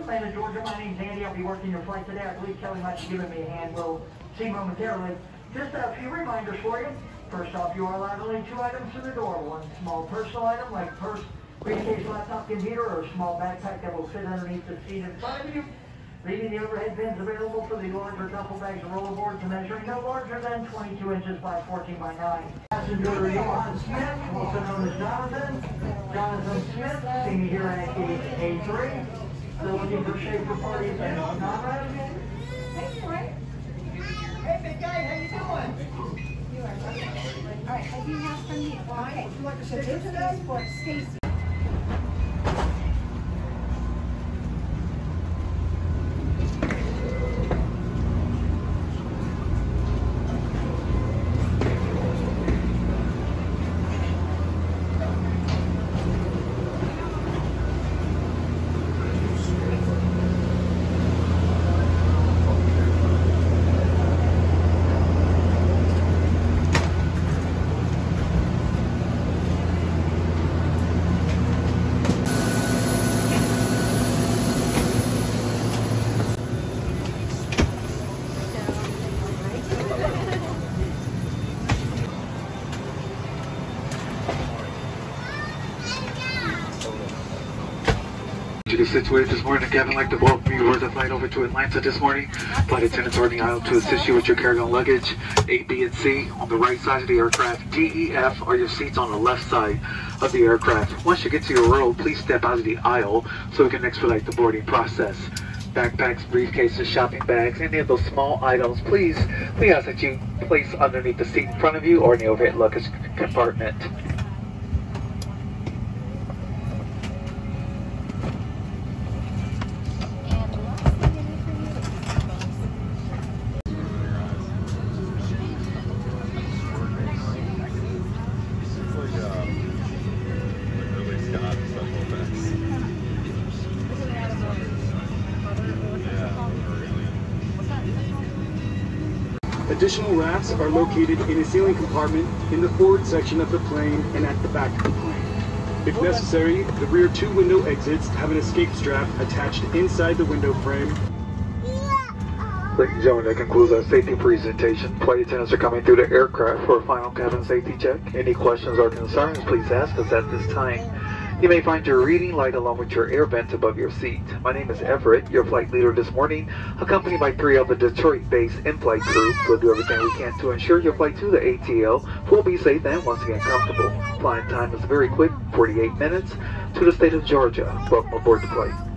Atlanta, Georgia. My name's Andy. I'll be working your flight today. I believe Kelly might be giving me a hand. We'll see momentarily. Just a few reminders for you. First off, you are allowed only two items to the door. One small personal item like purse, briefcase, laptop, computer, or a small backpack that will fit underneath the seat in front of you. Leaving the overhead bins available for the larger duffel bags and roller boards and measuring no larger than 22 inches by 14 by 9. Passenger Johan Smith, also known as Jonathan. Jonathan Smith, seen here at 883. They're looking for Schaefer parties and not. Hey, Frank. Hey, big guy, how you doing? You are. All right, I do have some meat. Well, okay, you want to sit here today? For Stacy. Situation this morning. Kevin, like to welcome you aboard the flight over to Atlanta this morning. Flight attendants are on the aisle to assist you with your carry-on luggage. A, B, and C on the right side of the aircraft. D, E, F are your seats on the left side of the aircraft. Once you get to your row, please step out of the aisle so we can expedite the boarding process. Backpacks, briefcases, shopping bags, any of those small items, please, we ask that you place underneath the seat in front of you or in the overhead luggage compartment. Additional rafts are located in a ceiling compartment in the forward section of the plane and at the back of the plane. If necessary, the rear two window exits have an escape strap attached inside the window frame Ladies and gentlemen, that concludes our safety presentation. Flight attendants are coming through the aircraft for a final cabin safety check. Any questions or concerns, please ask us at this time. You may find your reading light along with your air vents above your seat. My name is Everett, your flight leader this morning, accompanied by three of the Detroit-based in-flight crew. We'll do everything we can to ensure your flight to the ATL will be safe and once again comfortable. Flying time is very quick, 48 minutes, to the state of Georgia. Welcome aboard the flight.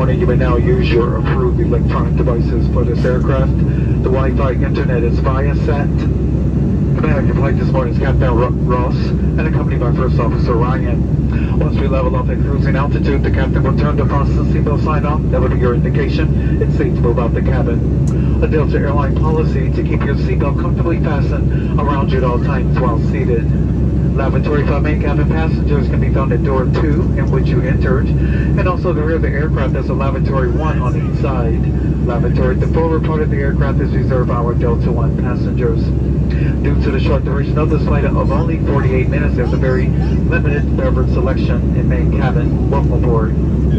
Morning. You may now use your approved electronic devices for this aircraft. The Wi-Fi internet is via set. Viasat. Commander, your flight this morning is Captain Ro- Ross and accompanied by First Officer Ryan. Once we level off at cruising altitude, the captain will turn to the seatbelt sign off. That will be your indication. It's safe to move out the cabin. A Delta airline policy to keep your seatbelt comfortably fastened around you at all times while seated. Lavatory for main cabin passengers can be found at door 2 in which you entered, and also the rear of the aircraft has a lavatory 1 on each side. Lavatory the forward part of the aircraft is reserved for our Delta 1 passengers. Due to the short duration of this flight of only 48 minutes, there's a very limited beverage selection in main cabin. Welcome aboard.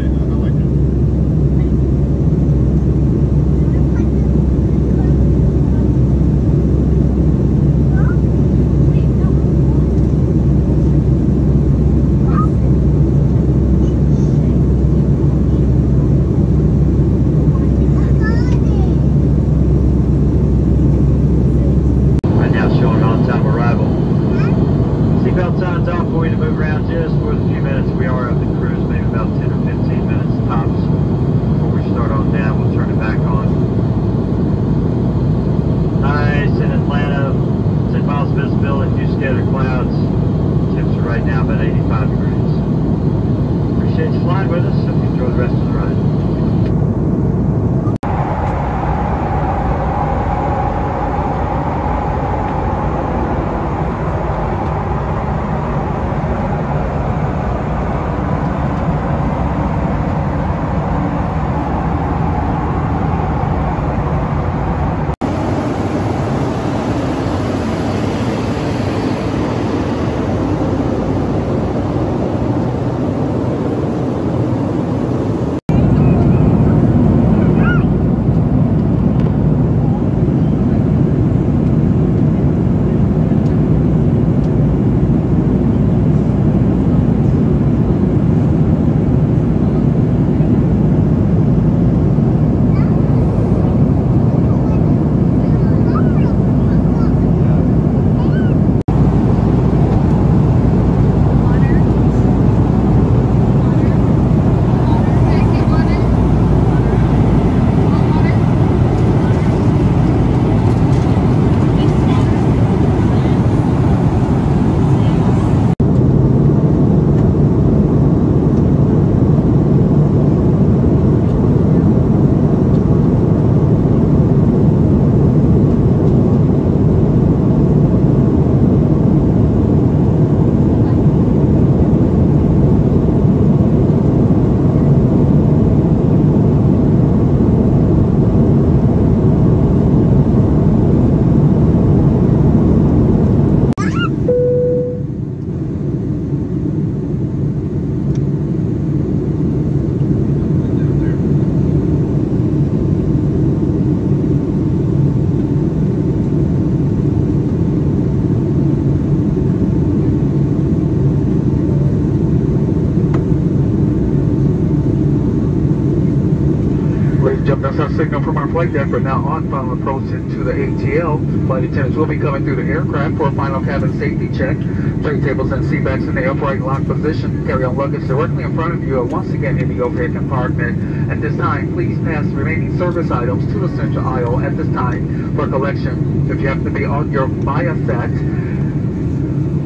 Flight deck. We're now on final approach into the ATL. Flight attendants will be coming through the aircraft for a final cabin safety check. Tray tables and seat backs in the upright lock position. Carry on luggage directly in front of you. Once again in the overhead compartment. At this time, please pass remaining service items to the central aisle at this time for collection. If you happen to be on your Viasat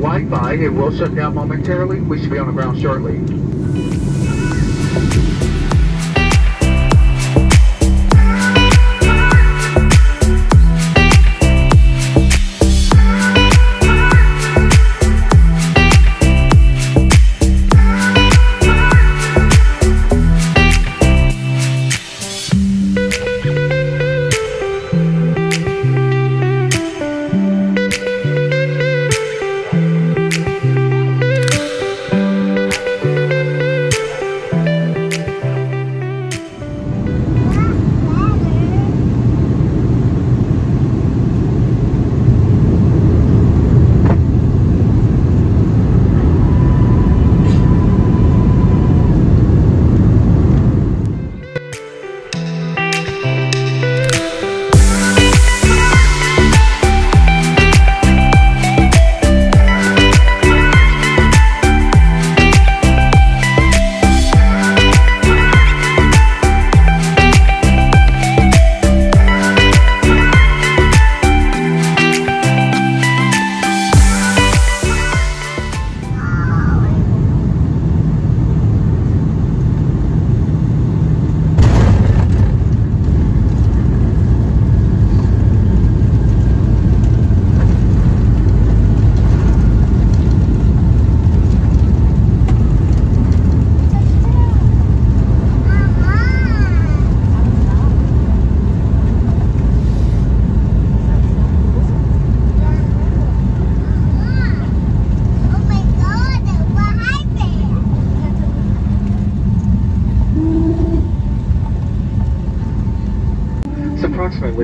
Wi-Fi, it will shut down momentarily. We should be on the ground shortly.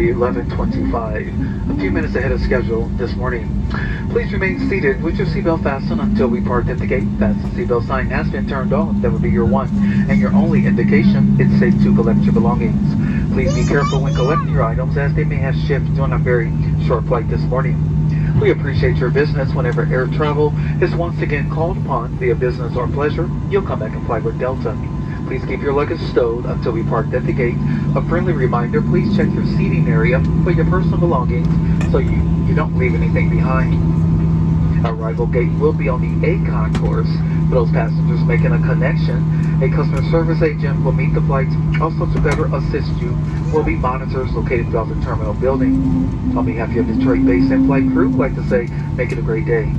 11:25, a few minutes ahead of schedule this morning. Please remain seated with your seatbelt fastened until we park at the gate. That's the seatbelt sign has been turned off. That would be your one and your only indication it's safe to collect your belongings. Please be careful when collecting your items as they may have shipped during a very short flight this morning. We appreciate your business whenever air travel is once again called upon via business or pleasure. You'll come back and fly with Delta. Please keep your luggage stowed until we park at the gate. A friendly reminder, please check your seating area for your personal belongings so you, you don't leave anything behind. Arrival gate will be on the A concourse. For those passengers making a connection, a customer service agent will meet the flights. Also, to better assist you, will be monitors located throughout the terminal building. On behalf of your Detroit base and flight crew, I'd like to say, make it a great day.